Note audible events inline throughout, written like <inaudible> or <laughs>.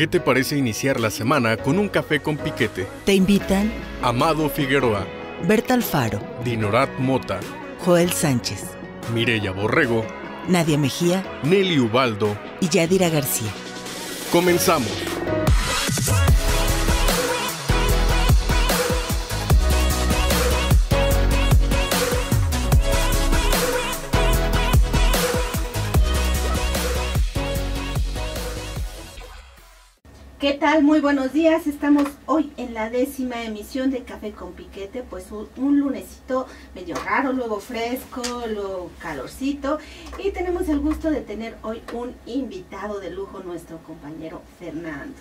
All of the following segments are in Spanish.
¿Qué te parece iniciar la semana con un café con piquete? Te invitan Amado Figueroa, Berta Alfaro, Dinorat Mota, Joel Sánchez, Mireya Borrego, Nadia Mejía Nelly Ubaldo. y Yadira García. Comenzamos. Tal? Muy buenos días. Estamos hoy en la décima emisión de Café con Piquete, pues un, un lunesito medio raro, luego fresco, luego calorcito. Y tenemos el gusto de tener hoy un invitado de lujo, nuestro compañero Fernando.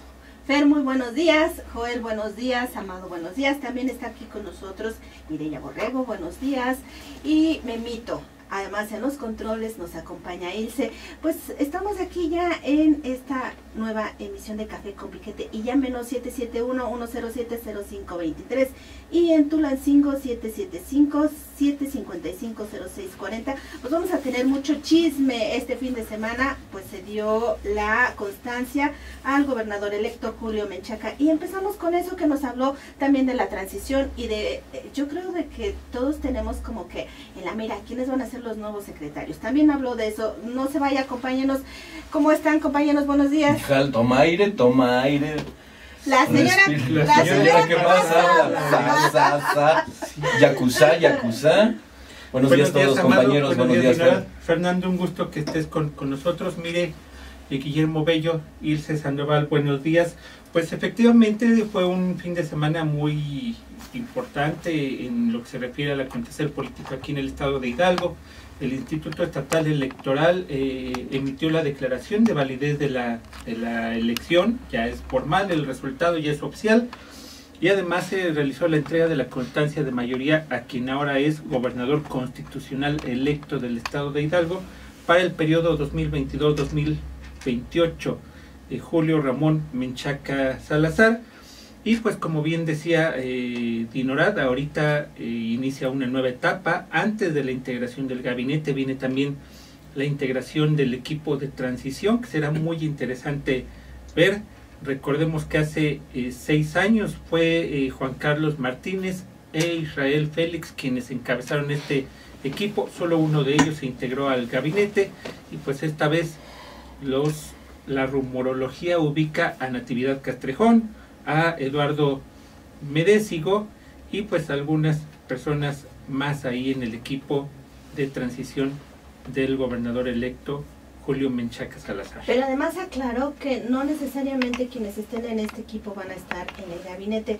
Fer, muy buenos días. Joel, buenos días. Amado, buenos días. También está aquí con nosotros Mireya Borrego, buenos días. Y Memito, Además, en los controles nos acompaña Ilse. Pues estamos aquí ya en esta nueva emisión de Café con Piquete y llámenos 771-107-0523 y en Tulancingo 775-755-0640. Pues vamos a tener mucho chisme este fin de semana, pues se dio la constancia al gobernador electo Julio Menchaca y empezamos con eso que nos habló también de la transición y de, eh, yo creo de que todos tenemos como que en la mira, ¿quiénes van a ser los nuevos secretarios? También habló de eso, no se vaya, acompáñenos. ¿Cómo están, compañeros? Buenos días. Toma aire, toma aire. La señora, la señora, ¿qué pasa? Sa. Yakuza, yakuza. Buenos, días a todos, Amado. compañeros. Buenos, días. Fer. Fernando, un gusto que estés con, con nosotros. Mire, eh, Guillermo Bello, Ilse Sandoval, buenos días. Pues efectivamente fue un fin de semana muy importante en lo que se refiere al acontecer político aquí en el estado de Hidalgo. El Instituto Estatal Electoral eh, emitió la declaración de validez de la, elección, ya es formal, el resultado ya es oficial. Y además se realizó la entrega de la constancia de mayoría a quien ahora es gobernador constitucional electo del estado de Hidalgo para el periodo 2022-2028 de Julio Ramón Menchaca Salazar. Y pues como bien decía eh, Dinorad, ahorita eh, inicia una nueva etapa. Antes de la integración del gabinete viene también la integración del equipo de transición, que será muy interesante ver. Recordemos que hace eh, seis años fue eh, Juan Carlos Martínez e Israel Félix quienes encabezaron este equipo. Solo uno de ellos se integró al gabinete y pues esta vez los la rumorología ubica a Natividad Castrejón, a Eduardo Medésigo y pues algunas personas más ahí en el equipo de transición del gobernador electo Julio Menchaca Salazar. Pero además aclaró que no necesariamente quienes estén en este equipo van a estar en el gabinete.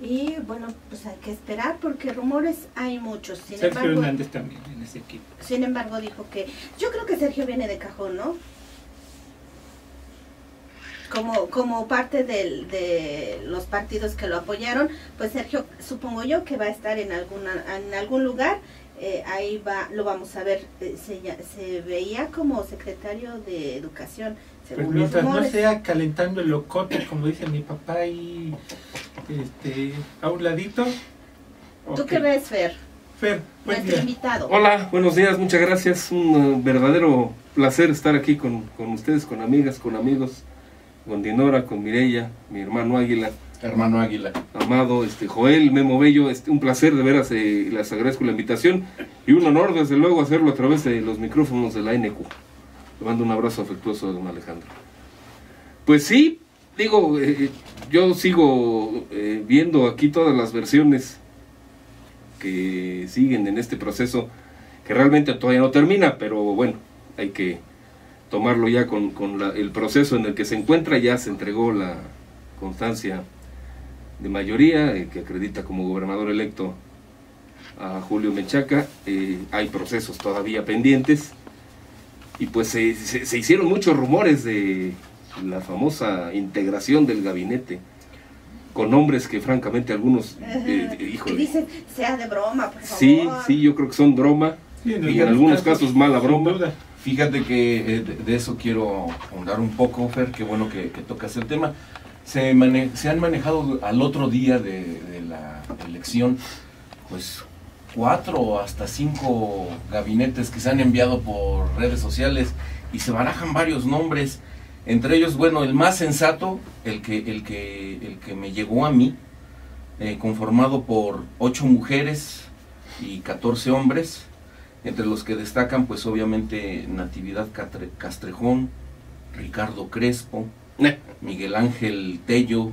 Y bueno, pues hay que esperar porque rumores hay muchos. Sin Sergio embargo, Hernández también en ese equipo. sin embargo dijo que yo creo que Sergio viene de cajón, ¿no? Como, como parte del, de los partidos que lo apoyaron, pues Sergio, supongo yo que va a estar en alguna en algún lugar, eh, ahí va, lo vamos a ver, eh, se, se veía como secretario de educación, Pues según los mientras no sea calentando el locote, como dice mi papá, y este, a un ladito. ¿Tú qué ves, Fer? Fer, buen Nuestro día. invitado. Hola, buenos días, muchas gracias. Un uh, verdadero placer estar aquí con, con ustedes, con amigas, con amigos, con Dinora, con Mireya, mi hermano Águila, Hermano Águila. Amado, este, Joel, Memo Bello. Este, un placer, de veras, eh, les agradezco la invitación y un honor, desde luego, hacerlo a través de los micrófonos de la NQ. Le mando un abrazo afectuoso a don Alejandro. Pues sí, digo, eh, yo sigo eh, viendo aquí todas las versiones que siguen en este proceso, que realmente todavía no termina, pero bueno, hay que tomarlo ya con, con la- el proceso en el que se encuentra, ya se entregó la constancia de mayoría, eh, que acredita como gobernador electo a Julio Menchaca, eh, hay procesos todavía pendientes, y pues se, se- se hicieron muchos rumores de la famosa integración del gabinete, con nombres que francamente algunos, eh, híjole, Y dicen, sea de broma, por favor. Sí, sí, yo creo que son broma. Y en algunos casos mala broma. Fíjate que eh, de, eso quiero ahondar un poco, Fer, qué bueno que, tocas el tema. Se, mane- se han manejado al otro día de, la elección, pues cuatro hasta cinco gabinetes que se han enviado por redes sociales y se barajan varios nombres Entre ellos, bueno, el más sensato, el que, el que, el que me llegó a mí, eh, conformado por ocho mujeres y 14 hombres, entre los que destacan, pues obviamente Natividad Catre- Castrejón, Ricardo Crespo, Eh, Miguel Ángel Tello,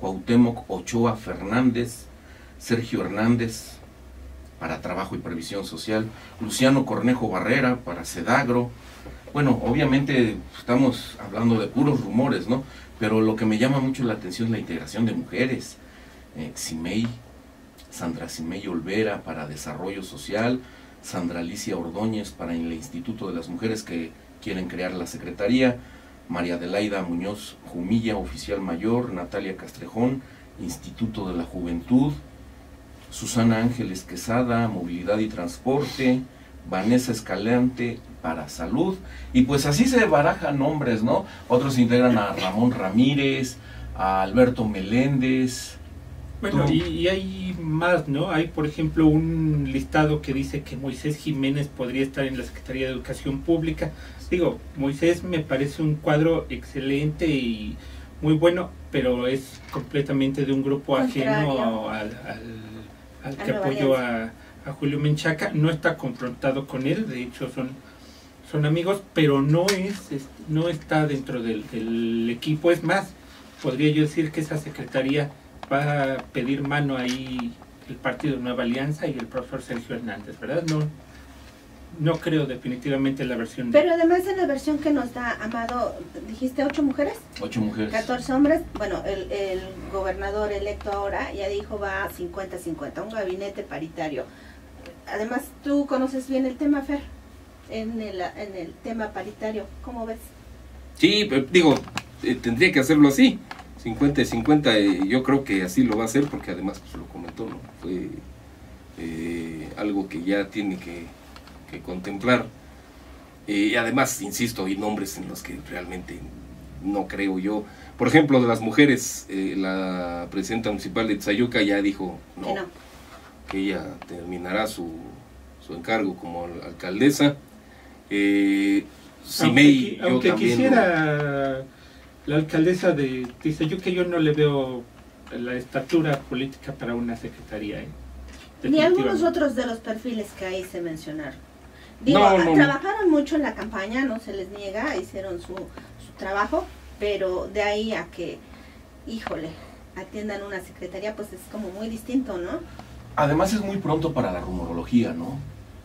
Cuauhtémoc Ochoa Fernández, Sergio Hernández para Trabajo y Previsión Social, Luciano Cornejo Barrera para Sedagro. Bueno, obviamente estamos hablando de puros rumores, ¿no? Pero lo que me llama mucho la atención es la integración de mujeres. Eh, Simei, Sandra Simei Olvera para Desarrollo Social, Sandra Alicia Ordóñez para el Instituto de las Mujeres que quieren crear la Secretaría, María Adelaida Muñoz Jumilla, oficial mayor, Natalia Castrejón, Instituto de la Juventud, Susana Ángeles Quesada, Movilidad y Transporte, Vanessa Escalante para Salud, y pues así se barajan nombres, ¿no? Otros integran a Ramón Ramírez, a Alberto Meléndez, Bueno, y, y hay más, ¿no? Hay, por ejemplo, un listado que dice que Moisés Jiménez podría estar en la Secretaría de Educación Pública. Digo, Moisés me parece un cuadro excelente y muy bueno, pero es completamente de un grupo ajeno al, al, que apoyó a, a Julio Menchaca. No está confrontado con él, de hecho son, son amigos, pero no es, es- no está dentro del, del equipo. Es más, podría yo decir que esa secretaría va a pedir mano ahí el partido Nueva Alianza y el profesor Sergio Hernández, ¿verdad? No, no creo definitivamente la versión de... Pero además en la versión que nos da Amado, dijiste ocho mujeres, ocho mujeres. 14 hombres. Bueno, el, el gobernador electo ahora ya dijo va 50-50, un gabinete paritario. Además, tú conoces bien el tema, Fer, en el, en el tema paritario. ¿Cómo ves? Sí, pero digo, eh, tendría que hacerlo así. 50 y 50, eh, yo creo que así lo va a hacer porque además pues, lo comentó, ¿no? Fue eh, algo que ya tiene que, que contemplar. Eh, y además, insisto, hay nombres en los que realmente no creo yo. Por ejemplo, de las mujeres, eh, la presidenta municipal de Tzayuca ya dijo no, Que no. que ella terminará su, su encargo como al- alcaldesa. Eh, Simei, aunque, yo aunque también la alcaldesa de dice yo que yo no le veo la estatura política para una secretaría. ¿eh? Ni algunos otros de los perfiles que ahí se mencionaron. Digo, No, no, no. trabajaron mucho en la campaña, no se les niega, hicieron su, su trabajo, pero de ahí a que, híjole, atiendan una secretaría, pues es como muy distinto, ¿no? Además es muy pronto para la rumorología, ¿no?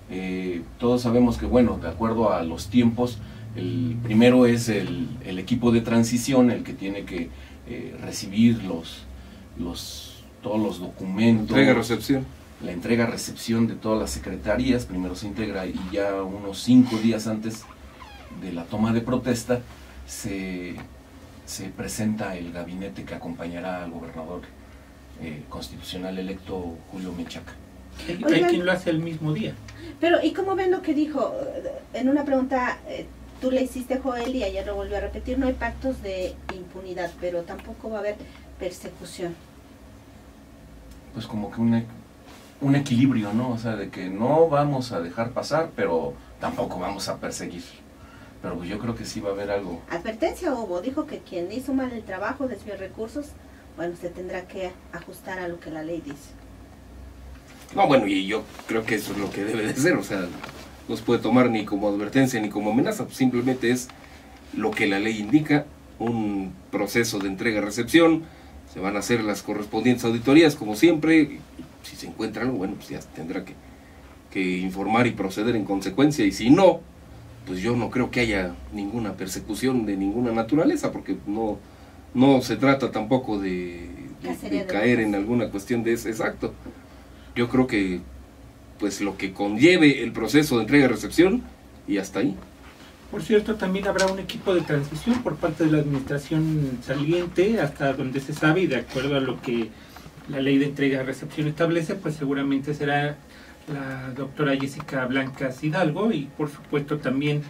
Eh, todos sabemos que, bueno, de acuerdo a los tiempos, el primero es el, el equipo de transición, el que tiene que eh, recibir los, los, todos los documentos, entrega recepción. la entrega-recepción de todas las secretarías, primero se integra y ya unos cinco días antes de la toma de protesta se, se presenta el gabinete que acompañará al gobernador eh, constitucional electo Julio Menchaca. Hay, hay quien lo hace el mismo día. Pero, ¿y cómo ven lo que dijo? En una pregunta, eh, tú le hiciste Joel y ayer lo volvió a repetir, no hay pactos de impunidad, pero tampoco va a haber persecución. Pues como que un, un equilibrio, ¿no? O sea, de que no vamos a dejar pasar, pero tampoco vamos a perseguir. Pero pues yo creo que sí va a haber algo. Advertencia hubo, dijo que quien hizo mal el trabajo, desvió recursos, bueno, se tendrá que ajustar a lo que la ley dice. No, bueno, y yo creo que eso es lo que debe de ser, o sea, no se puede tomar ni como advertencia ni como amenaza, pues simplemente es lo que la ley indica, un proceso de entrega-recepción, se van a hacer las correspondientes auditorías como siempre, si se encuentra algo, bueno, pues ya tendrá que, que informar y proceder en consecuencia, y si no, pues yo no creo que haya ninguna persecución de ninguna naturaleza, porque no, no se trata tampoco de, de- caer en alguna cuestión de ese exacto. Yo creo que pues lo que conlleve el proceso de entrega-recepción y hasta ahí. Por cierto, también habrá un equipo de transición por parte de la administración saliente, hasta donde se sabe y de acuerdo a lo que la ley de entrega-recepción establece, pues seguramente será la doctora Jessica Blancas Hidalgo y por supuesto también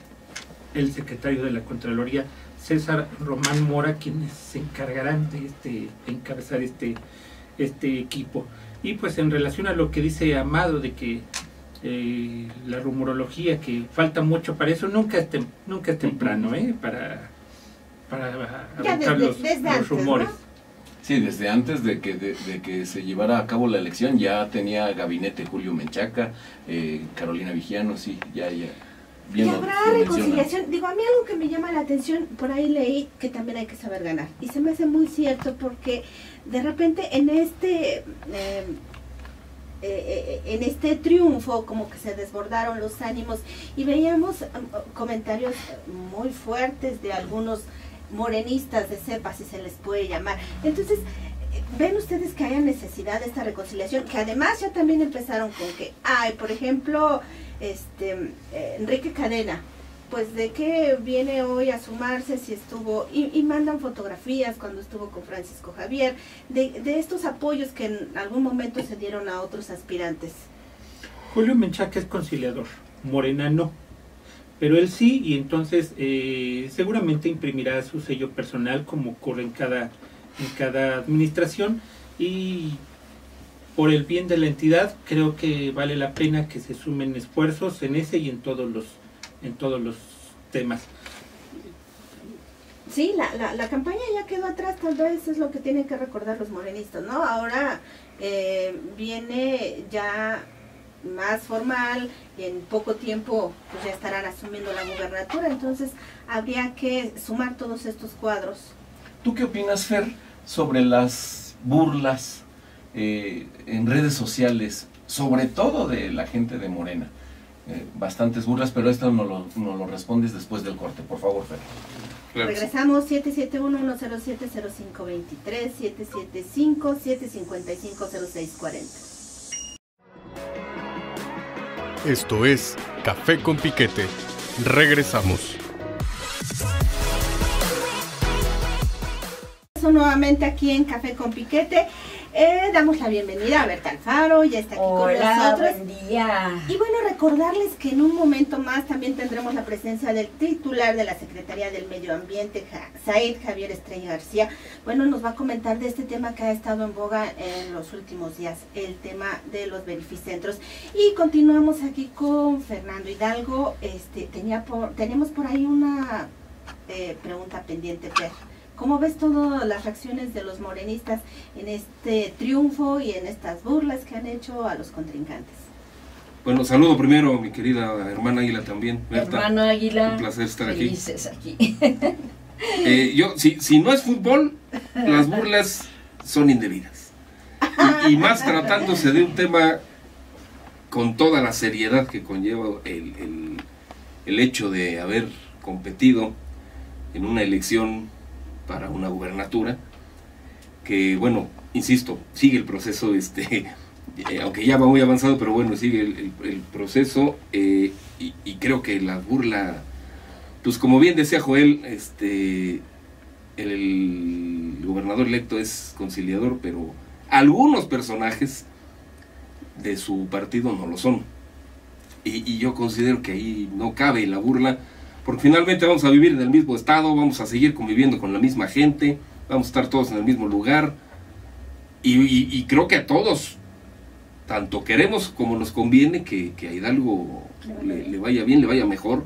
el secretario de la Contraloría, César Román Mora, quienes se encargarán de este, encabezar este, este equipo. Y pues en relación a lo que dice Amado de que eh, la rumorología, que falta mucho para eso, nunca es, tem- nunca es temprano, ¿eh? Para, para desde- los, desde los antes, rumores. ¿no? Sí, desde antes de que, de, de que se llevara a cabo la elección ya tenía gabinete Julio Menchaca, eh, Carolina Vigiano, sí, ya, ya. Bien y habrá reconciliación. Digo, a mí algo que me llama la atención, por ahí leí que también hay que saber ganar. Y se me hace muy cierto porque de repente en este... eh, eh, eh, en este triunfo como que se desbordaron los ánimos y veíamos eh, comentarios muy fuertes de algunos morenistas de cepa, si se les puede llamar. Entonces, ven ustedes que haya necesidad de esta reconciliación, que además ya también empezaron con que, ay, por ejemplo, este eh, Enrique Cadena, pues de qué viene hoy a sumarse si estuvo, y, mandan fotografías cuando estuvo con Francisco Javier, de, de estos apoyos que en algún momento se dieron a otros aspirantes. Julio Menchaca es conciliador, Morena no. Pero él sí, y entonces eh, seguramente imprimirá su sello personal como ocurre en cada, en cada administración. Y por el bien de la entidad, creo que vale la pena que se sumen esfuerzos en ese y en todos los, en todos los temas. Sí, la, la, la campaña ya quedó atrás, tal vez es lo que tienen que recordar los morenistas, ¿no? Ahora eh, viene ya más formal y en poco tiempo pues ya estarán asumiendo la gubernatura, entonces habría que sumar todos estos cuadros. ¿Tú qué opinas, Fer, sobre las burlas eh, en redes sociales, sobre todo de la gente de Morena? Eh, bastantes burlas, pero esto no lo, no lo respondes después del corte, por favor, Fer. Claro. Regresamos 771-107-0523, 775-755-0640. Esto es Café con Piquete. Regresamos. Eso nuevamente aquí en Café con Piquete. Eh, damos la bienvenida a Berta Alfaro, ya está aquí con nosotros. buen día. Y bueno, recordarles que en un momento más también tendremos la presencia del titular de la Secretaría del Medio Ambiente, Ja- Said Javier Estrella García. Bueno, nos va a comentar de este tema que ha estado en boga en los últimos días, el tema de los verificentros. Y continuamos aquí con Fernando Hidalgo. Este, tenía por, tenemos por ahí una eh, pregunta pendiente, Fer. ¿Cómo ves todas las reacciones de los morenistas en este triunfo y en estas burlas que han hecho a los contrincantes? Bueno, saludo primero a mi querida hermana Águila también, Berta. Hermano Águila. Un placer estar aquí. felices aquí. <laughs> Eh, yo, si, si no es fútbol, las burlas son indebidas. Y, y más tratándose de un tema con toda la seriedad que conlleva el, el- el hecho de haber competido en una elección para una gubernatura, que bueno, insisto, sigue el proceso, este, <laughs> eh, aunque ya va muy avanzado, pero bueno, sigue el, proceso eh, y, creo que la burla pues como bien decía Joel, este el gobernador electo es conciliador, pero algunos personajes de su partido no lo son. Y yo considero que ahí no cabe la burla, porque finalmente vamos a vivir en el mismo estado, vamos a seguir conviviendo con la misma gente, vamos a estar todos en el mismo lugar. Y, y- y creo que a todos, tanto queremos como nos conviene que, que a Hidalgo le- le vaya bien, le vaya mejor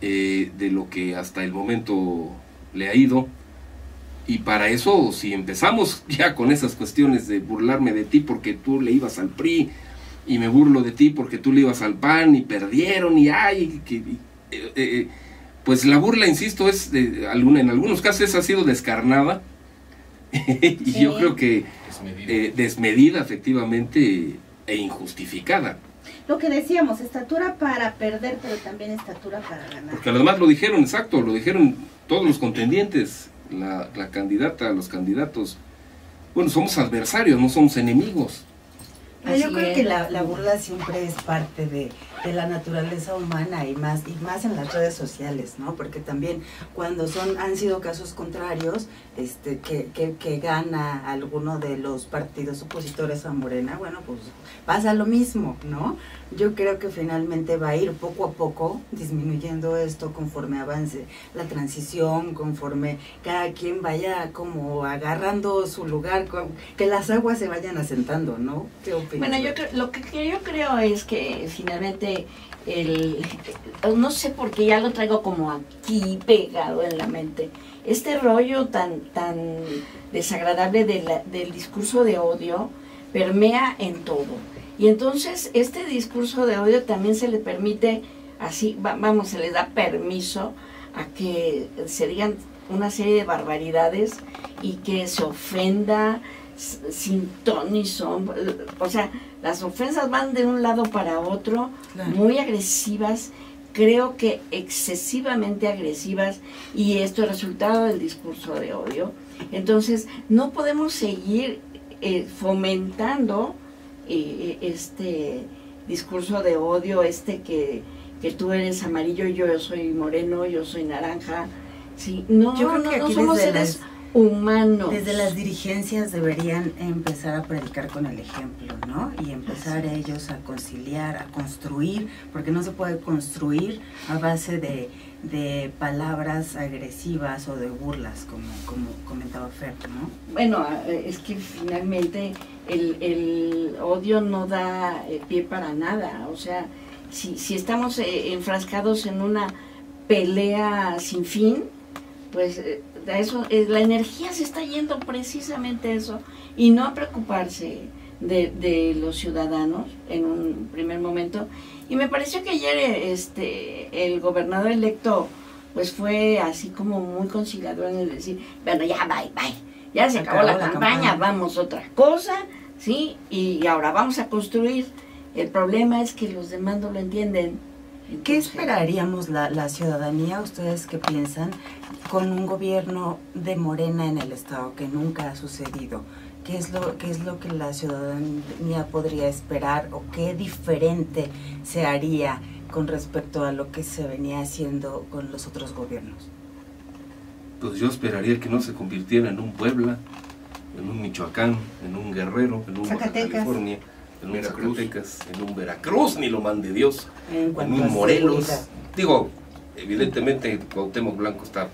eh, de lo que hasta el momento le ha ido. Y para eso, si empezamos <laughs> ya con esas cuestiones de burlarme de ti porque tú le ibas al PRI y me burlo de ti porque tú le ibas al PAN y perdieron y ay, que, y, eh, eh, pues la burla, insisto, es de, alguna, en algunos casos ha sido descarnada <laughs> y yo creo que Desmedida. eh, desmedida efectivamente e injustificada. Lo que decíamos, estatura para perder, pero también estatura para ganar. Porque además lo dijeron, exacto, lo dijeron todos los contendientes, la, la candidata, los candidatos. Bueno, somos adversarios, no somos enemigos. Yo creo que la, la burla siempre es parte de, de la naturaleza humana y más y más en las redes sociales, ¿no? Porque también cuando son han sido casos contrarios, este que, que, que gana alguno de los partidos opositores a Morena, bueno, pues pasa lo mismo, ¿no? Yo creo que finalmente va a ir poco a poco disminuyendo esto conforme avance la transición, conforme cada quien vaya como agarrando su lugar, que las aguas se vayan asentando, ¿no? ¿Qué opinas? Bueno, yo creo, lo que yo creo es que finalmente el, no sé por qué ya lo traigo como aquí pegado en la mente. Este rollo tan, tan desagradable del discurso de odio permea en todo. Y entonces este discurso de odio también se le permite, así, va- vamos, se le da permiso a que se digan una serie de barbaridades y que se ofenda sin ton ni son. O sea, las ofensas van de un lado para otro, Claro. muy agresivas, creo que excesivamente agresivas, y esto es resultado del discurso de odio. Entonces, no podemos seguir eh, fomentando eh, este discurso de odio, este que, que tú eres amarillo, yo soy moreno, yo soy naranja. Sí, no, Yo creo no, que no aquí somos desde seres humanos. Desde las dirigencias deberían empezar a predicar con el ejemplo, ¿no? Y empezar ellos a conciliar, a construir, porque no se puede construir a base de, de palabras agresivas o de burlas, como, como comentaba Fer, ¿no? Bueno, es que finalmente el, el odio no da eh, pie para nada. O sea, si, si estamos eh, enfrascados en una pelea sin fin, pues eh, eso, eh, la energía se está yendo precisamente a eso y no a preocuparse de, de los ciudadanos en un primer momento. Y me pareció que ayer este el gobernador electo pues fue así como muy conciliador en el decir, bueno, ya, bye, bye, ya se acabó, la, campaña, vamos a otra cosa, ¿sí? Y ahora vamos a construir. El problema es que los demás no lo entienden. ¿Qué esperaríamos la, la ciudadanía, ustedes qué piensan, con un gobierno de Morena en el Estado que nunca ha sucedido? ¿Qué es, lo, ¿Qué es lo que la ciudadanía podría esperar o qué diferente se haría con respecto a lo que se venía haciendo con los otros gobiernos? Pues yo esperaría que no se convirtiera en un Puebla, en un Michoacán, en un Guerrero, en un Baja. California, en un Veracruz. Zacatecas, en un Veracruz, ni lo mande Dios, En un Morelos. seguridad. Digo, evidentemente Cuauhtémoc Blanco está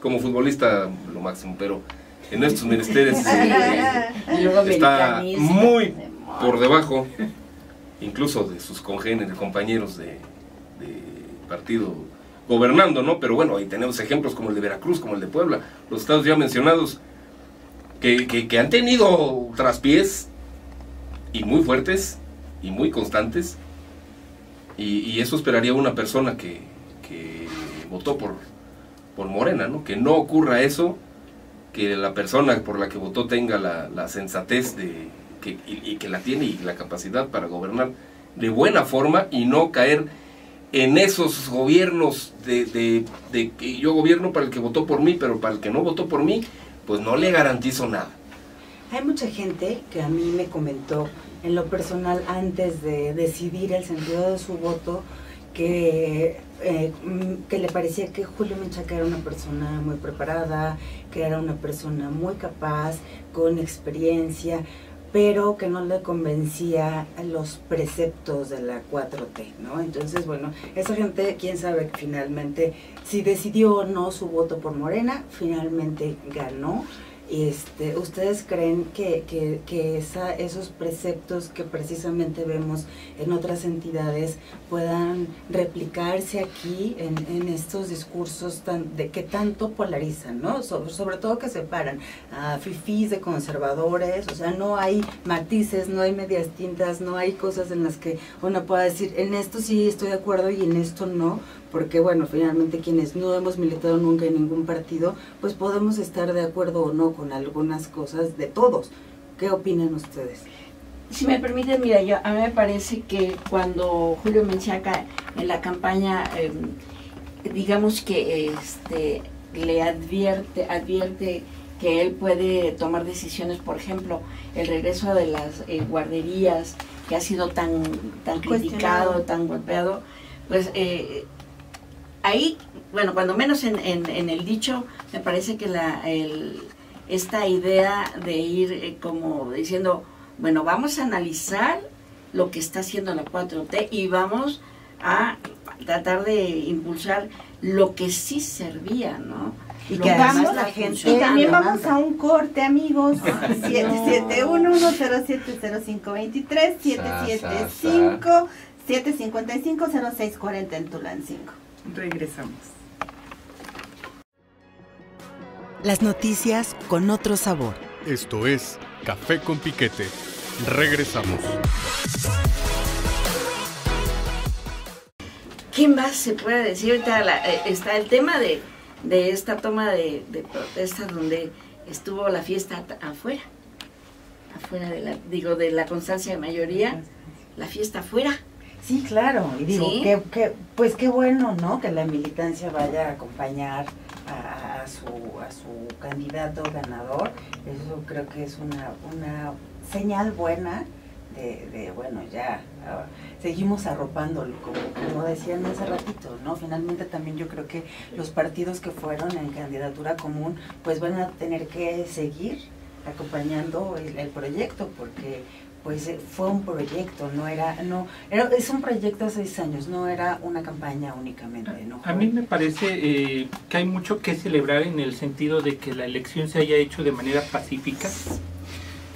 como futbolista lo máximo, pero en estos menesteres <laughs> eh, está muy por debajo, incluso de sus congéneres, compañeros de, de partido gobernando, ¿no? Pero bueno, ahí tenemos ejemplos como el de Veracruz, como el de Puebla, los estados ya mencionados, que, que- que han tenido traspiés y muy fuertes y muy constantes, y, eso esperaría una persona que, que votó por, por Morena, ¿no? Que no ocurra eso, que la persona por la que votó tenga la, la sensatez de, que, y, que la tiene y la capacidad para gobernar de buena forma y no caer en esos gobiernos de, de que yo gobierno para el que votó por mí, pero para el que no votó por mí, pues no le garantizo nada. Hay mucha gente que a mí me comentó en lo personal antes de decidir el sentido de su voto que, eh, mm, que le parecía que Julio Menchaca era una persona muy preparada, que era una persona muy capaz, con experiencia, pero que no le convencía los preceptos de la 4T, ¿no? Entonces, bueno, esa gente, quién sabe finalmente si decidió o no su voto por Morena, finalmente ganó. Este, ¿Ustedes creen que, que, esa, esos preceptos que precisamente vemos en otras entidades puedan replicarse aquí en, en estos discursos tan, de, que tanto polarizan, ¿no? Sobre, sobre todo que separan a fifís de conservadores, o sea, no hay matices, no hay medias tintas, no hay cosas en las que uno pueda decir, en esto sí estoy de acuerdo y en esto no, porque bueno, finalmente quienes no hemos militado nunca en ningún partido, pues podemos estar de acuerdo o no con algunas cosas de todos. ¿Qué opinan ustedes? Si me permiten, mira, yo, a mí me parece que cuando Julio Menchaca en la campaña, eh, digamos que este, le advierte, advierte que él puede tomar decisiones, por ejemplo, el regreso de las eh, guarderías, que ha sido tan, tan criticado, tan golpeado, pues eh, ahí, bueno, cuando menos en, en- en el dicho, me parece que la, el- esta idea de ir eh, como diciendo, bueno, vamos a analizar lo que está haciendo la 4T y vamos a tratar de impulsar lo que sí servía, ¿no? Y que además la la gente-. Y también vamos a un corte, amigos. Ay, 771-107-0523, 755-0640 en Tulancingo. Regresamos. Las noticias con otro sabor. Esto es Café con Piquete. Regresamos. ¿Qué más se puede decir? Ahorita la- eh, está el tema de, de esta toma de, de protesta donde estuvo la fiesta afuera. Afuera de la, digo, de la constancia de mayoría, la fiesta afuera. Sí, claro, y digo, Sí. que, que, pues qué bueno, ¿no? Que la militancia vaya a acompañar a, a su, a su candidato ganador. Eso creo que es una, una señal buena de, de bueno, ya ah, seguimos arropándolo, como, como decían hace ratito, ¿no? Finalmente también yo creo que los partidos que fueron en candidatura común, pues van a tener que seguir acompañando el, el proyecto, porque pues eh, fue un proyecto, no era, no, era, es un proyecto hace seis años, no era una campaña únicamente, ¿no? A mí me parece eh, que hay mucho que celebrar en el sentido de que la elección se haya hecho de manera pacífica,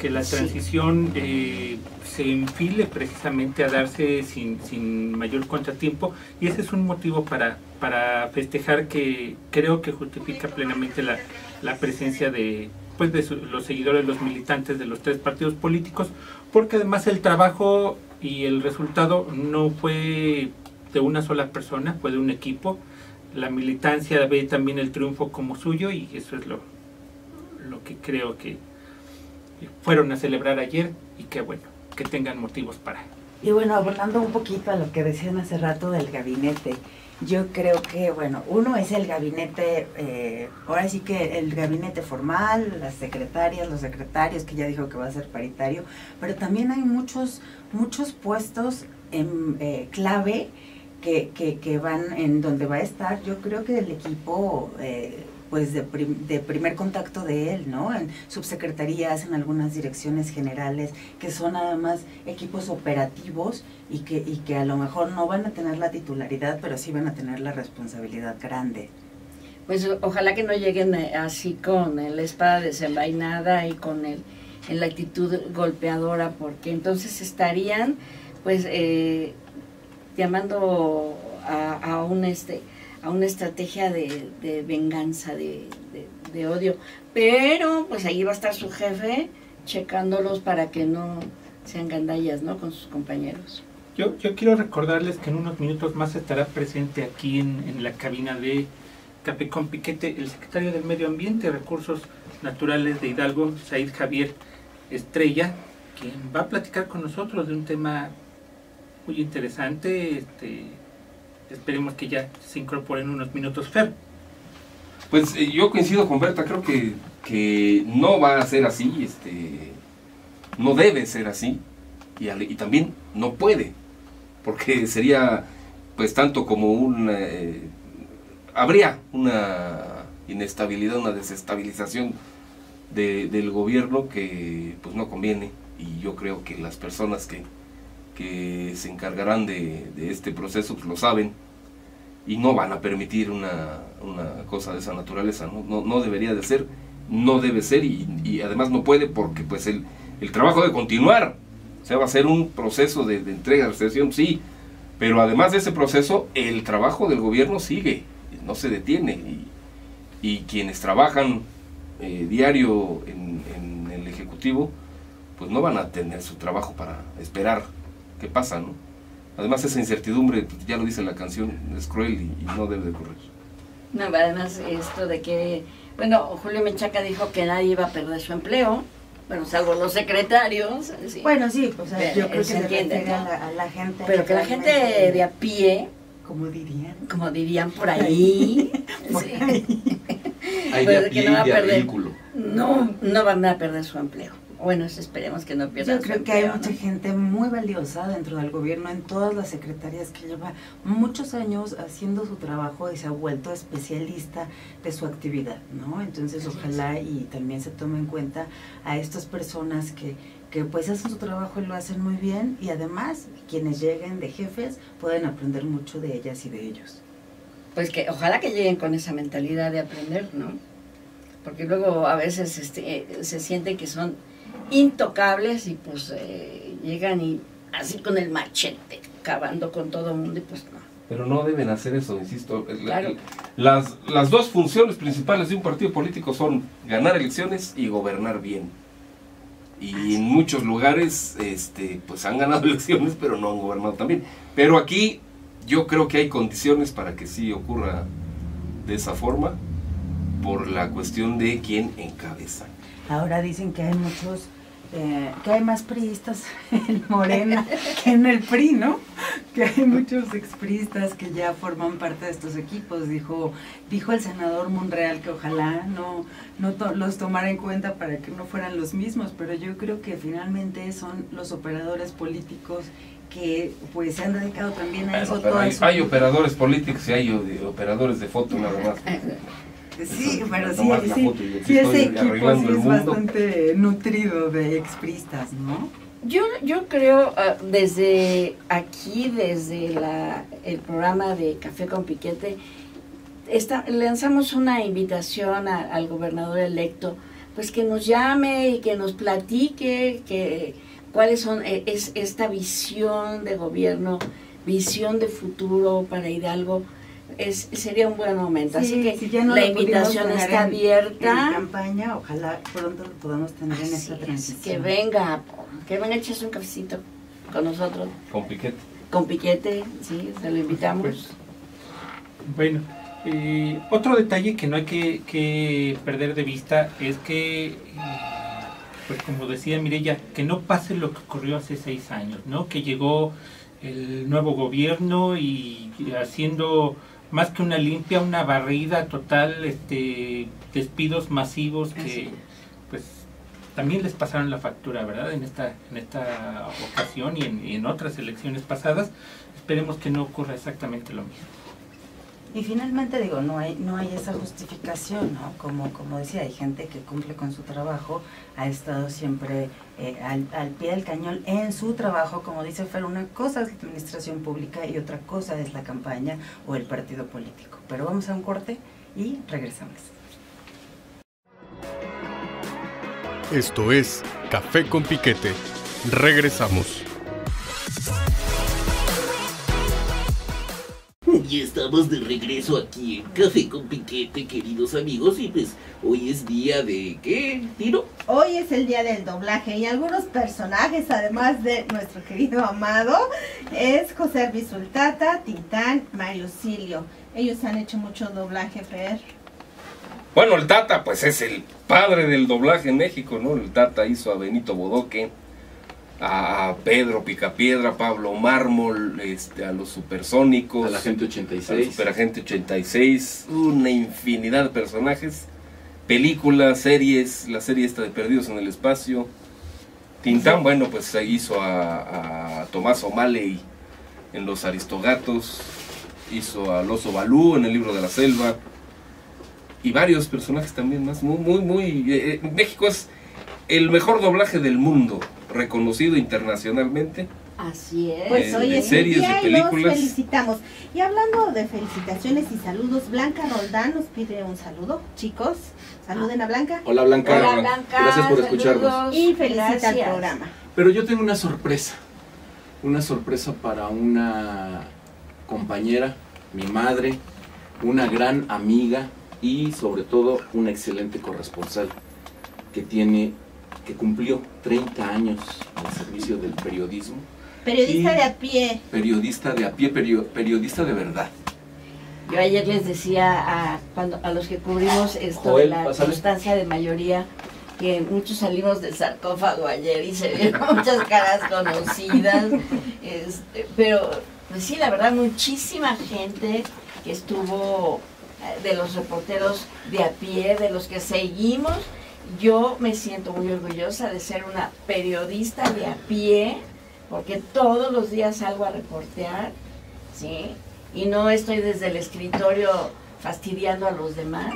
que la Sí. transición eh, se enfile precisamente a darse sin, sin mayor contratiempo y ese es un motivo para, para festejar que creo que justifica plenamente la, la presencia de pues de su- los seguidores, los militantes de los tres partidos políticos, porque además el trabajo y el resultado no fue de una sola persona, fue de un equipo. La militancia ve también el triunfo como suyo y eso es lo, lo que creo que fueron a celebrar ayer y que bueno, que tengan motivos para. Y bueno, abonando un poquito a lo que decían hace rato del gabinete, yo creo que, bueno, uno es el gabinete, eh, ahora sí que el gabinete formal, las secretarias, los secretarios, que ya dijo que va a ser paritario, pero también hay muchos, muchos puestos en, eh, clave que, que, que van en donde va a estar, yo creo que el equipo, eh, pues de, prim- de primer contacto de él, ¿no? En subsecretarías, en algunas direcciones generales, que son además equipos operativos y que, y que a lo mejor no van a tener la titularidad, pero sí van a tener la responsabilidad grande. Pues ojalá que no lleguen eh, así con la espada desenvainada y con el, en la actitud golpeadora, porque entonces estarían pues eh, llamando a, a un este a una estrategia de, venganza, de, odio. Pero pues ahí va a estar su jefe checándolos para que no sean gandallas, ¿no? Con sus compañeros. Yo, yo quiero recordarles que en unos minutos más estará presente aquí en, la cabina de Café con Piquete el secretario del Medio Ambiente y Recursos Naturales de Hidalgo, Said Javier Estrella, quien va a platicar con nosotros de un tema muy interesante. Este, esperemos que ya se incorpore en unos minutos. Fer, Pues eh, yo coincido con Berta, creo que, que no va a ser así, este, no debe ser así, y, también no puede, porque sería pues tanto como un... eh, habría una inestabilidad, una desestabilización de- del gobierno que pues no conviene, y yo creo que las personas que, que se encargarán de, de este proceso pues, lo saben, y no van a permitir una, cosa de esa naturaleza, ¿no? Debería de ser, no debe ser y, además no puede porque pues el, trabajo debe continuar, o sea, va a ser un proceso de, de entrega, de recepción, sí, pero además de ese proceso, el trabajo del gobierno sigue, no se detiene. Y, quienes trabajan eh, diario en el Ejecutivo, pues no van a tener su trabajo para esperar qué pasa, ¿no? Además esa incertidumbre, pues, ya lo dice la canción, es cruel y, y no debe de ocurrir. No, además esto de que, bueno, Julio Menchaca dijo que nadie iba a perder su empleo, bueno, salvo los secretarios, sí. Bueno, sí, o sea, yo creo que se entiende, a ¿no? la, a la gente. pero que la gente de a pie, Como dirían. como dirían por ahí, <laughs> Por sí, ahí. Hay de a que no va a y de a perder. vehículo. no, no van a perder su empleo. Bueno, eso esperemos que no pierdan Yo creo que hay mucha ¿no? gente muy valiosa dentro del gobierno, en todas las secretarías que lleva muchos años haciendo su trabajo y se ha vuelto especialista de su actividad, ¿no? Entonces Así es. ojalá y también se tome en cuenta a estas personas que, que pues hacen su trabajo y lo hacen muy bien y además quienes lleguen de jefes pueden aprender mucho de ellas y de ellos. Pues que ojalá que lleguen con esa mentalidad de aprender, ¿no? Porque luego a veces este, eh, se siente que son intocables y pues eh, llegan y así con el machete. acabando con todo el mundo y pues no. Pero no deben hacer eso, insisto. El- Claro. el- las, las dos funciones principales de un partido político son ganar elecciones y gobernar bien. Y en muchos lugares este, pues han ganado <laughs> elecciones, pero no han gobernado también. Pero aquí yo creo que hay condiciones para que sí ocurra de esa forma por la cuestión de quién encabeza. Ahora dicen que hay muchos, eh, que hay más priistas <laughs> en Morena que en el PRI, ¿no? Que hay muchos expriistas que ya forman parte de estos equipos. Dijo, dijo el senador Monreal que ojalá no, no to- los tomara en cuenta para que no fueran los mismos, pero yo creo que finalmente son los operadores políticos que pues se han dedicado también a eso pero toda hay, su hay operadores políticos y hay o- operadores de foto nada más. Sí, pero sí, sí, sí, ese equipo sí es bastante nutrido de expristas, ¿no? Yo, yo creo, ah, desde aquí, desde la, el programa de Café con Piquete, esta- lanzamos una invitación a- al gobernador electo, pues que nos llame y que nos platique que, cuáles son eh, es, esta visión de gobierno, visión de futuro para Hidalgo. Es, sería un buen momento. Así Sí, que si ya no la invitación está en- abierta. En campaña, ojalá pronto lo podamos tener en esta es, transición. que venga, que venga a echarse un cafecito con nosotros. Con piquete. Con piquete, sí, se lo invitamos. Bueno, eh, otro detalle que no hay que, que perder de vista es que, eh, pues como decía Mirella, que no pase lo que ocurrió hace seis años, ¿no? Que llegó el nuevo gobierno y, y haciendo más que una limpia, una barrida total, este, despidos masivos que, es. pues, también les pasaron la factura, ¿verdad? En esta, en esta ocasión y en, y en otras elecciones pasadas. Esperemos que no ocurra exactamente lo mismo. Y finalmente digo, no hay, no hay esa justificación, ¿no? Como, como decía, hay gente que cumple con su trabajo, ha estado siempre eh, al, al pie del cañón en su trabajo, como dice Fer, una cosa es la administración pública y otra cosa es la campaña o el partido político. Pero vamos a un corte y regresamos. Esto es Café con Piquete. Regresamos. Ya estamos de regreso aquí en Café con Piquete, queridos amigos, y pues hoy es día de ¿qué? ¿Tiro? Hoy es el día del doblaje y algunos personajes, además de nuestro querido amado, es José Arbisultata, Tintán, Mario Silio. Ellos han hecho mucho doblaje, Fer. Bueno, el Tata, pues es el padre del doblaje en México, ¿no? El Tata hizo a Benito Bodoque, a Pedro Picapiedra, Pablo Mármol, este, a los supersónicos, A la gente al 86. Superagente 86, una infinidad de personajes, películas, series, la serie esta de Perdidos en el Espacio. Tintán, bueno, pues ahí hizo a, a Tomás O'Malley en Los Aristogatos, hizo al Oso Balú en el libro de la selva, y varios personajes también más, muy, muy, muy... eh, eh, México es el mejor doblaje del mundo, reconocido internacionalmente. Así es. Pues hoy de es el series, día de y los películas. felicitamos. Y hablando de felicitaciones y saludos, Blanca Roldán nos pide un saludo. Chicos, saluden a Blanca Hola Blanca. Hola, Blanca. Gracias por escucharnos. saludos. y felicita al Gracias. programa. Pero yo tengo una sorpresa. Una sorpresa para una compañera, mi madre, una gran amiga y sobre todo una excelente corresponsal que tiene que cumplió 30 años al servicio del periodismo. Periodista de a pie. Periodista de a pie, perio- periodista de verdad. Yo ayer les decía a, cuando, a los que cubrimos esto Joel, de la pásale. constancia de mayoría que muchos salimos del sarcófago ayer y se vieron <laughs> muchas caras conocidas. este, pero, pues sí, la verdad, muchísima gente que estuvo eh, de los reporteros de a pie, de los que seguimos. Yo me siento muy orgullosa de ser una periodista de a pie, porque todos los días salgo a reportear, ¿sí? Y no estoy desde el escritorio fastidiando a los demás.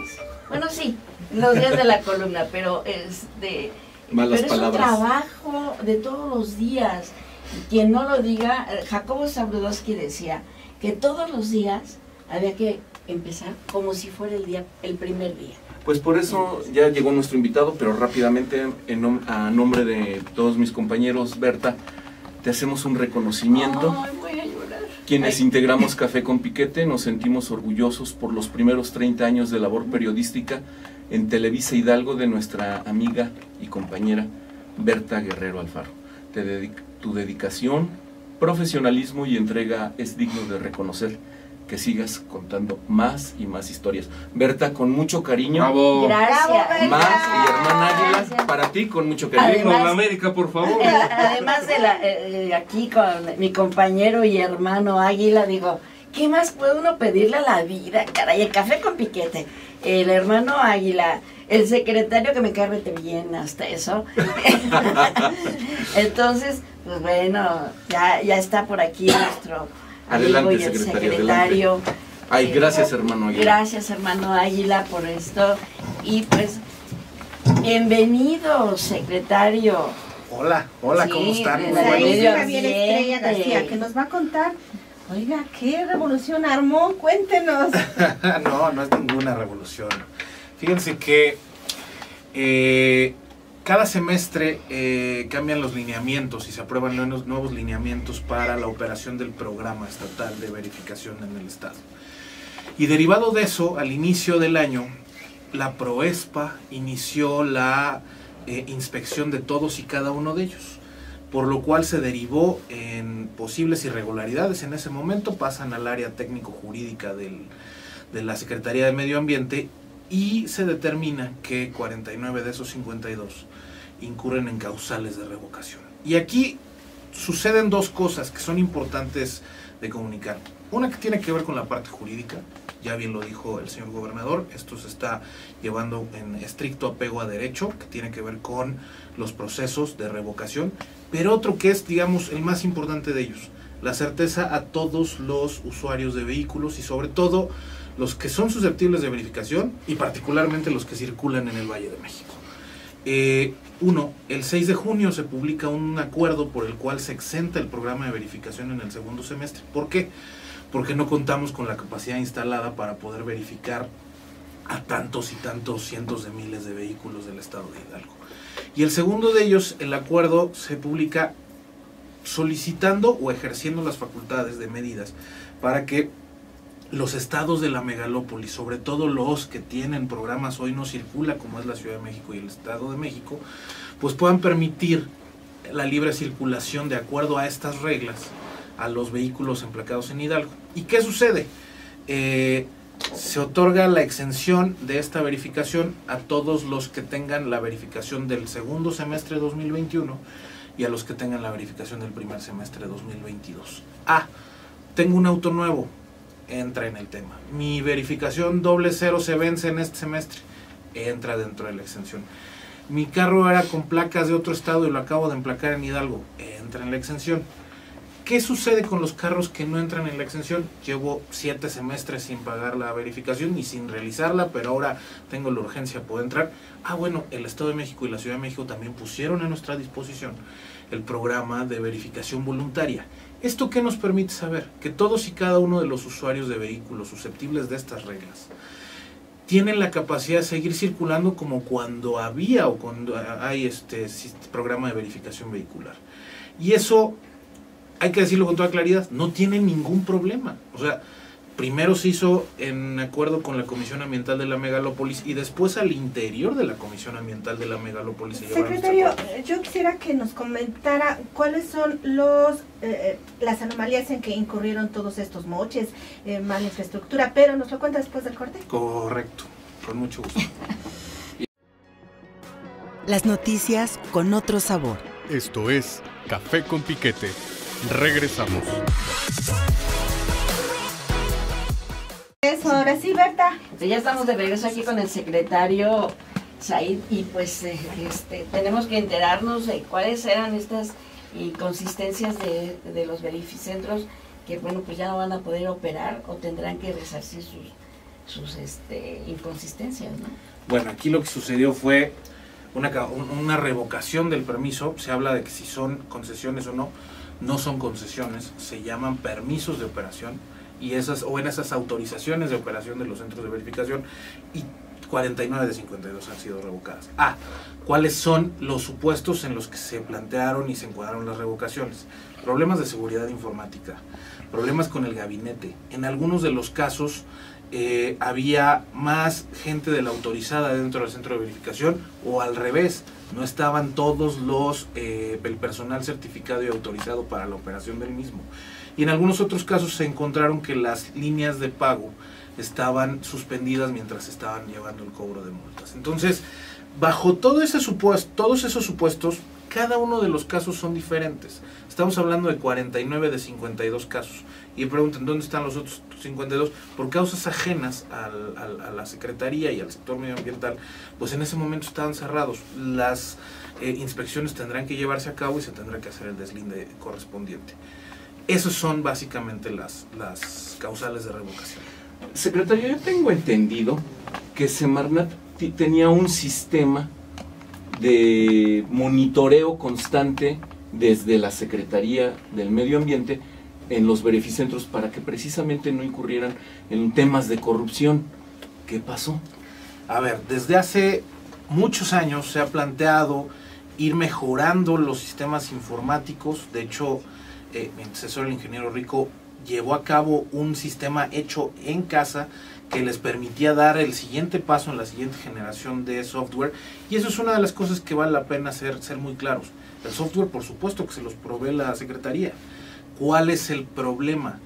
Bueno, sí, los días de la columna, pero es de... Malas pero es un palabras. trabajo de todos los días. Y Quien no lo diga, eh, Jacobo Zabludowski decía que todos los días había que empezar como si fuera el día, el primer día. Pues por eso ya llegó nuestro invitado, pero rápidamente, en nom- a nombre de todos mis compañeros, Berta, te hacemos un reconocimiento. Ay, voy a llorar. Quienes integramos <laughs> Café con Piquete nos sentimos orgullosos por los primeros 30 años de labor periodística en Televisa Hidalgo de nuestra amiga y compañera Berta Guerrero Alfaro. Te dedic- tu dedicación, profesionalismo y entrega es digno de reconocer. Que sigas contando más y más historias. Berta, con mucho cariño. Bravo. Gracias. Mar y hermana Águila, para ti con mucho cariño. Además- América, por favor. Eh, <laughs> Además de la, eh, eh, aquí con mi compañero y hermano Águila, digo, ¿qué más puede uno pedirle a la vida? Caray, el café con piquete, el hermano Águila, el secretario que me cae rete bien hasta eso. <laughs> <laughs> Entonces, pues bueno, ya, ya está por aquí nuestro Adelante, y el secretario, secretario. Ay, Eh, gracias, hermano Águila. Gracias, hermano Águila, por esto. Y pues, bienvenido, secretario. Hola, hola, Sí, ¿cómo están? Muy buenos días. Estrella. García, que nos va a contar. Oiga, ¿qué revolución armó? Cuéntenos. <laughs> no, no es ninguna revolución. Fíjense que eh, cada semestre eh, cambian los lineamientos y se aprueban nuevos, nuevos lineamientos para la operación del programa estatal de verificación en el Estado. Y derivado de eso, al inicio del año, la Proespa inició la eh, inspección de todos y cada uno de ellos, por lo cual se derivó en posibles irregularidades en ese momento, pasan al área técnico-jurídica de la Secretaría de Medio Ambiente y se determina que 49 de esos 52 incurren en causales de revocación. Y aquí suceden dos cosas que son importantes de comunicar. Una que tiene que ver con la parte jurídica, ya bien lo dijo el señor gobernador, esto se está llevando en estricto apego a derecho, que tiene que ver con los procesos de revocación, pero otro que es, digamos, el más importante de ellos, la certeza a todos los usuarios de vehículos y sobre todo los que son susceptibles de verificación y particularmente los que circulan en el Valle de México. Eh, uno, el 6 de junio se publica un acuerdo por el cual se exenta el programa de verificación en el segundo semestre. ¿Por qué? Porque no contamos con la capacidad instalada para poder verificar a tantos y tantos cientos de miles de vehículos del estado de Hidalgo. Y el segundo de ellos, el acuerdo se publica solicitando o ejerciendo las facultades de medidas para que los estados de la megalópolis, sobre todo los que tienen programas hoy no circula, como es la Ciudad de México y el Estado de México, pues puedan permitir la libre circulación de acuerdo a estas reglas a los vehículos emplacados en Hidalgo. ¿Y qué sucede? Eh, se otorga la exención de esta verificación a todos los que tengan la verificación del segundo semestre de 2021 y a los que tengan la verificación del primer semestre de 2022. Ah, tengo un auto nuevo, entra en el tema. Mi verificación doble cero se vence en este semestre, entra dentro de la exención. Mi carro era con placas de otro estado y lo acabo de emplacar en Hidalgo, entra en la exención. ¿Qué sucede con los carros que no entran en la exención? Llevo siete semestres sin pagar la verificación y sin realizarla, pero ahora tengo la urgencia poder entrar. Ah, bueno, el Estado de México y la Ciudad de México también pusieron a nuestra disposición el programa de verificación voluntaria. ¿Esto qué nos permite saber? Que todos y cada uno de los usuarios de vehículos susceptibles de estas reglas tienen la capacidad de seguir circulando como cuando había o cuando hay este programa de verificación vehicular. Y eso, hay que decirlo con toda claridad, no tiene ningún problema. O sea, primero se hizo en acuerdo con la Comisión Ambiental de la Megalópolis y después al interior de la Comisión Ambiental de la Megalópolis se Secretario, eh, yo quisiera que nos comentara cuáles son los eh, las anomalías en que incurrieron todos estos moches, eh, mala infraestructura, pero nos lo cuenta después del corte. Correcto, con mucho gusto. Las noticias con otro sabor. Esto es Café con Piquete. Regresamos. Eso, ahora sí, Berta. Ya estamos de regreso aquí con el secretario Said y pues eh, este, tenemos que enterarnos de cuáles eran estas inconsistencias de, de los verificentros que bueno pues ya no van a poder operar o tendrán que resarcir sus, sus este, inconsistencias, ¿no? Bueno, aquí lo que sucedió fue una, una revocación del permiso. Se habla de que si son concesiones o no, no son concesiones, se llaman permisos de operación y esas o en esas autorizaciones de operación de los centros de verificación y 49 de 52 han sido revocadas. Ah, ¿cuáles son los supuestos en los que se plantearon y se encuadraron las revocaciones? problemas de seguridad informática, problemas con el gabinete. En algunos de los casos eh, había más gente de la autorizada dentro del centro de verificación o al revés, no estaban todos los eh, el personal certificado y autorizado para la operación del mismo. Y en algunos otros casos se encontraron que las líneas de pago estaban suspendidas mientras estaban llevando el cobro de multas. Entonces, bajo todo ese supuesto, todos esos supuestos, cada uno de los casos son diferentes. Estamos hablando de 49 de 52 casos. Y preguntan, ¿dónde están los otros 52? Por causas ajenas al- a la Secretaría y al sector medioambiental, pues en ese momento estaban cerrados. Las eh, inspecciones tendrán que llevarse a cabo y se tendrá que hacer el deslinde correspondiente. Esas son básicamente las, las causales de revocación. Secretario, yo tengo entendido que Semarnat tenía un sistema de monitoreo constante desde la Secretaría del Medio Ambiente en los verificentros para que precisamente no incurrieran en temas de corrupción. ¿Qué pasó? A ver, desde hace muchos años se ha planteado ir mejorando los sistemas informáticos. De hecho, eh, mi antecesor, el ingeniero Rico, llevó a cabo un sistema hecho en casa que les permitía dar el siguiente paso en la siguiente generación de software. Y eso es una de las cosas que vale la pena ser, ser muy claros. El software, por supuesto, que se los provee la Secretaría. ¿Cuál es el problema?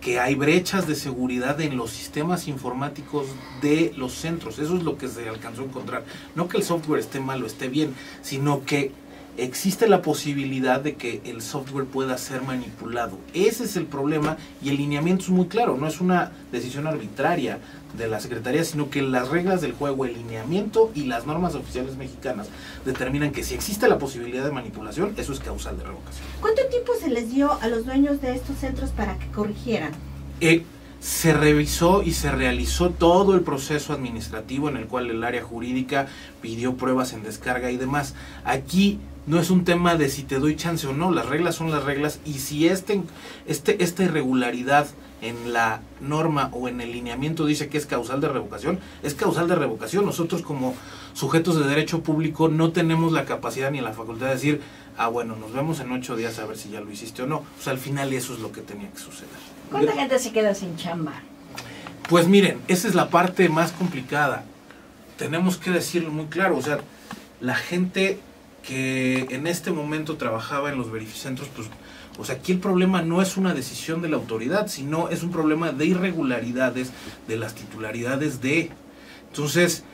que hay brechas de seguridad en los sistemas informáticos de los centros. Eso es lo que se alcanzó a encontrar. No que el software esté mal o esté bien, sino que existe la posibilidad de que el software pueda ser manipulado. Ese es el problema y el lineamiento es muy claro, no es una decisión arbitraria de la Secretaría, sino que las reglas del juego, el lineamiento y las normas oficiales mexicanas determinan que si existe la posibilidad de manipulación, eso es causal de revocación. ¿Cuánto tiempo se les dio a los dueños de estos centros para que corrigieran? Eh, se revisó y se realizó todo el proceso administrativo en el cual el área jurídica pidió pruebas en descarga y demás. Aquí no es un tema de si te doy chance o no, las reglas son las reglas y si este, este, esta irregularidad en la norma o en el lineamiento dice que es causal de revocación, es causal de revocación. Nosotros como sujetos de derecho público no tenemos la capacidad ni la facultad de decir, ah bueno, nos vemos en ocho días a ver si ya lo hiciste o no. O sea, al final eso es lo que tenía que suceder. ¿Cuánta gente se queda sin chamba? Pues miren, esa es la parte más complicada. Tenemos que decirlo muy claro, o sea, la gente que en este momento trabajaba en los verificentros, pues, o sea, aquí el problema no es una decisión de la autoridad, sino es un problema de irregularidades de las titularidades de. Entonces,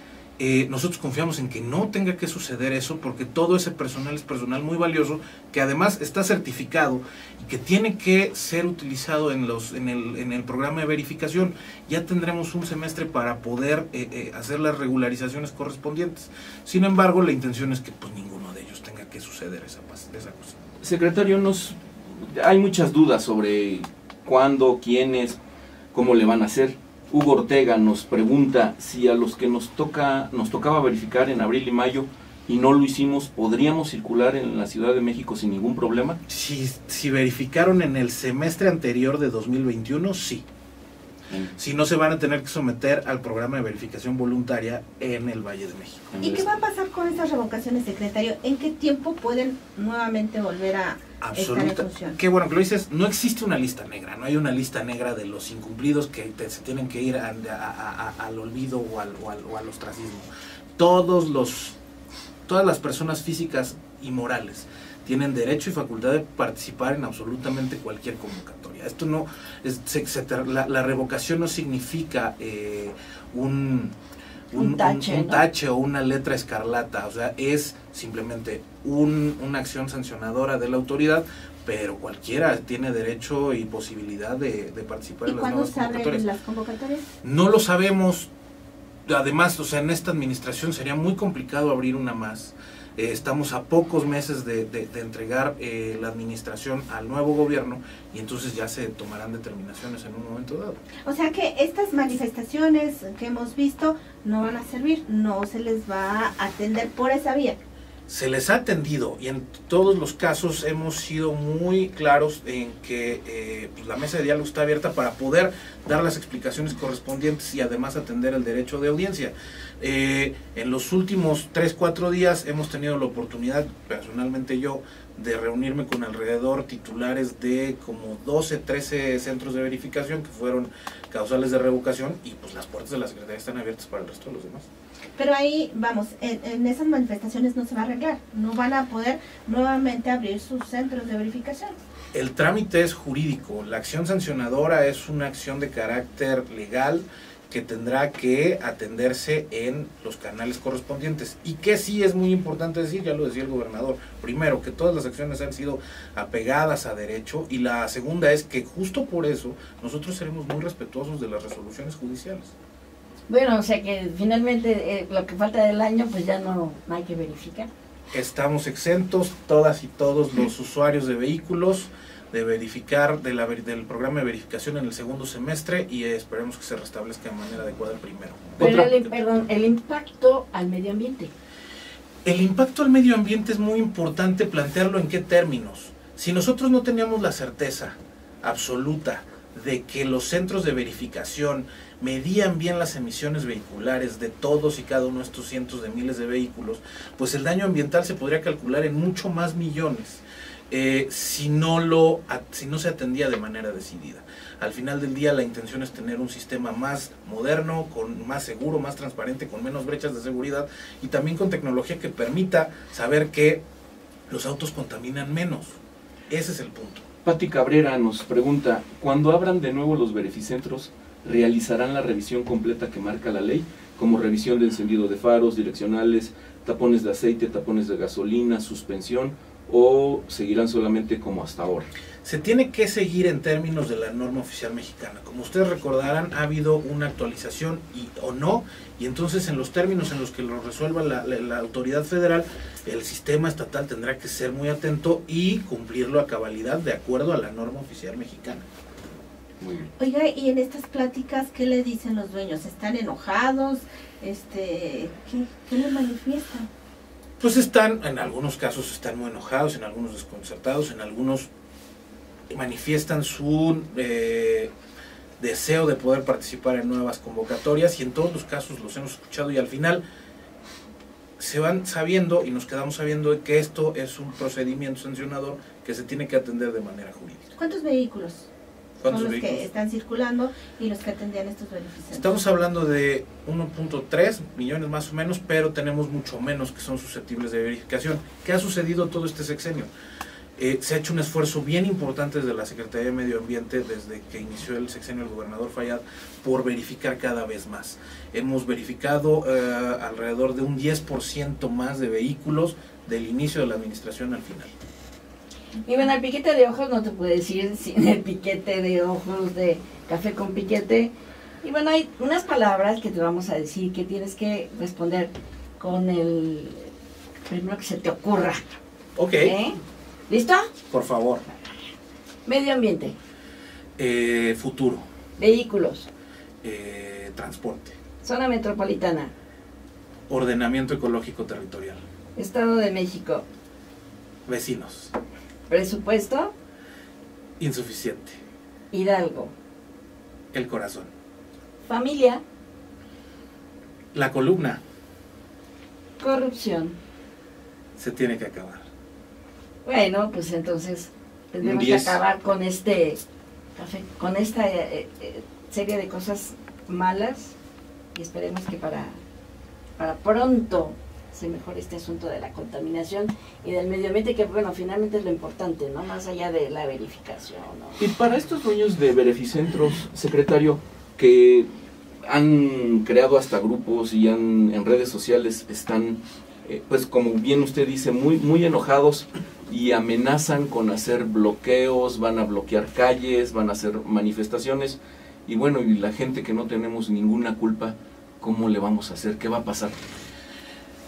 eh, nosotros confiamos en que no tenga que suceder eso, porque todo ese personal es personal muy valioso, que además está certificado y que tiene que ser utilizado en, los, en, el, en el programa de verificación. Ya tendremos un semestre para poder eh, eh, hacer las regularizaciones correspondientes. Sin embargo, la intención es que pues, ninguno de ellos tenga que suceder esa, esa cosa. Secretario, nos, hay muchas dudas sobre cuándo, quiénes, cómo le van a hacer. Hugo Ortega nos pregunta si a los que nos toca nos tocaba verificar en abril y mayo y no lo hicimos, ¿podríamos circular en la Ciudad de México sin ningún problema? Si, si verificaron en el semestre anterior de 2021, sí. Si no, se van a tener que someter al programa de verificación voluntaria en el Valle de México. ¿Y qué va a pasar con estas revocaciones, secretario? ¿En qué tiempo pueden nuevamente volver a estar en Absoluta. función? Qué bueno que lo dices. No existe una lista negra, no hay una lista negra de los incumplidos que te- se tienen que ir a- a- a- al olvido o al, o al, o al ostracismo. Todos los, todas las personas físicas y morales tienen derecho y facultad de participar en absolutamente cualquier convocatoria. Esto no, es, se- la, la revocación no significa eh, un, Un tache, un ¿no? tache o una letra escarlata, o sea, es simplemente un- una acción sancionadora de la autoridad, pero cualquiera tiene derecho y posibilidad de, de participar ¿Y en las nuevas convocatorias. las convocatorias? No lo sabemos. Además, o sea, en esta administración sería muy complicado abrir una más. Eh, estamos a pocos meses de, de- de entregar eh, la administración al nuevo gobierno y entonces ya se tomarán determinaciones en un momento dado. O sea que estas manifestaciones que hemos visto no van a servir, no se les va a atender por esa vía. Se les ha atendido y en todos los casos hemos sido muy claros en que eh, pues, la mesa de diálogo está abierta para poder dar las explicaciones correspondientes y además atender el derecho de audiencia. Eh, en los últimos 3, 4 días hemos tenido la oportunidad, personalmente yo, de reunirme con alrededor titulares de como 12, 13 centros de verificación que fueron causales de revocación y pues las puertas de la Secretaría están abiertas para el resto de los demás. Pero ahí, vamos, en, en esas manifestaciones no se va a arreglar. No van a poder nuevamente abrir sus centros de verificación. El trámite es jurídico, la acción sancionadora es una acción de carácter legal que tendrá que atenderse en los canales correspondientes. Y que sí es muy importante decir, ya lo decía el gobernador, primero, que todas las acciones han sido apegadas a derecho y la segunda es que justo por eso nosotros seremos muy respetuosos de las resoluciones judiciales. Bueno, o sea que finalmente eh, lo que falta del año pues ya no, no hay que verificar. Estamos exentos, todas y todos los <laughs> usuarios de vehículos, de verificar de la, ver- del programa de verificación en el segundo semestre y esperemos que se restablezca de manera adecuada el primero. Pero Otra- el, perdón, el impacto al medio ambiente. El impacto al medio ambiente es muy importante plantearlo en qué términos. Si nosotros no teníamos la certeza absoluta de que los centros de verificación medían bien las emisiones vehiculares de todos y cada uno de estos cientos de miles de vehículos, pues el daño ambiental se podría calcular en mucho más millones eh, si, no lo, si no se atendía de manera decidida. Al final del día la intención es tener un sistema más moderno, con más seguro, más transparente, con menos brechas de seguridad y también con tecnología que permita saber que los autos contaminan menos. Ese es el punto. Pati Cabrera nos pregunta, cuando abran de nuevo los verificentros, ¿realizarán la revisión completa que marca la ley? Como revisión de encendido de faros, direccionales, tapones de aceite, tapones de gasolina, suspensión, o seguirán solamente como hasta ahora? Se tiene que seguir en términos de la norma oficial mexicana. Como ustedes recordarán, ha habido una actualización y, o no, y entonces en los términos en los que lo resuelva la, la- la autoridad federal, el sistema estatal tendrá que ser muy atento y cumplirlo a cabalidad de acuerdo a la norma oficial mexicana. Muy bien. Oiga, y en estas pláticas, ¿qué le dicen los dueños? ¿Están enojados? Este, ¿qué, qué les manifiestan? Pues están, en algunos casos están muy enojados, en algunos desconcertados, en algunos manifiestan su eh, deseo de poder participar en nuevas convocatorias y en todos los casos los hemos escuchado y al final se van sabiendo y nos quedamos sabiendo que esto es un procedimiento sancionador que se tiene que atender de manera jurídica. ¿Cuántos vehículos ¿Cuántos son los vehículos? que están circulando y los que atendían estos beneficiarios? Estamos hablando de 1.3 millones más o menos, pero tenemos mucho menos que son susceptibles de verificación. ¿Qué ha sucedido todo este sexenio? Eh, se ha hecho un esfuerzo bien importante desde la Secretaría de Medio Ambiente, desde que inició el sexenio del gobernador Fayad, por verificar cada vez más. Hemos verificado eh, alrededor de un 10% más de vehículos del inicio de la administración al final. Y bueno, el piquete de ojos no te puedes ir <laughs> sin el piquete de ojos de café con piquete. Y bueno, hay unas palabras que te vamos a decir que tienes que responder con el primero que se te ocurra. Ok, ¿eh? ¿Listo? por favor. Medio ambiente, Eh, futuro, vehículos, eh, transporte, zona metropolitana, ordenamiento ecológico territorial, Estado de México, vecinos, presupuesto, insuficiente, Hidalgo, el corazón, familia, la columna corrupción. se tiene que acabar. Bueno, pues entonces tendremos que 10. acabar con este café, con esta eh, eh, serie de cosas malas y esperemos que para, para pronto se mejore este asunto de la contaminación y del medio ambiente, que bueno, finalmente es lo importante, ¿no? Más allá de la verificación, ¿no? Y para estos dueños de verificentros, secretario, que han creado hasta grupos y han, en redes sociales están, eh, pues como bien usted dice, muy, muy enojados y amenazan con hacer bloqueos, van a bloquear calles, van a hacer manifestaciones. Y bueno, y la gente que no tenemos ninguna culpa, ¿cómo le vamos a hacer? ¿Qué va a pasar?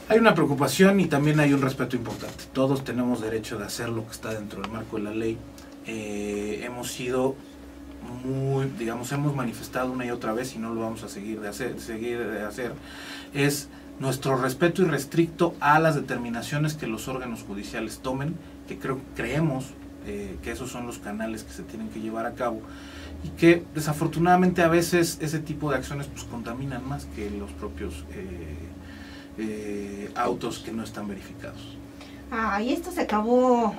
Hay una preocupación y también hay un respeto importante. Todos tenemos derecho de hacer lo que está dentro del marco de la ley. Eh, hemos sido muy, digamos, hemos manifestado una y otra vez y no lo vamos a seguir de hacer, seguir de hacer, es nuestro respeto irrestricto a las determinaciones que los órganos judiciales tomen, que creo, creemos eh, que esos son los canales que se tienen que llevar a cabo y que desafortunadamente a veces ese tipo de acciones pues contaminan más que los propios eh, eh, autos que no están verificados. Ay, esto se acabó.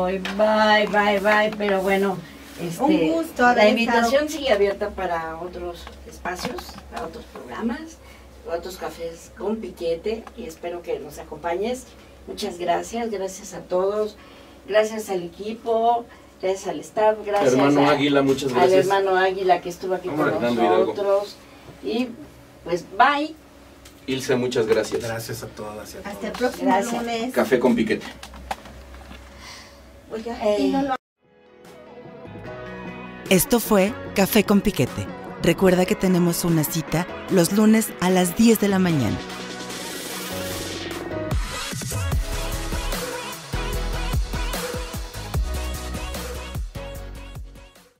Ay, bye, bye, bye, pero bueno, este, Un gusto la invitación estado- sigue abierta para otros espacios, para otros programas, otros cafés con piquete y espero que nos acompañes. Muchas gracias, gracias a todos, gracias al equipo, gracias al staff, gracias Hermano a- Águila, muchas al gracias. hermano Águila que estuvo aquí con nosotros y pues bye. Ilse, muchas gracias. Gracias a todas y a Hasta el todos. próximo Gracias. lunes. Café con piquete. Eh, no lo Esto fue Café con Piquete. Recuerda que tenemos una cita los lunes a las 10 de la mañana.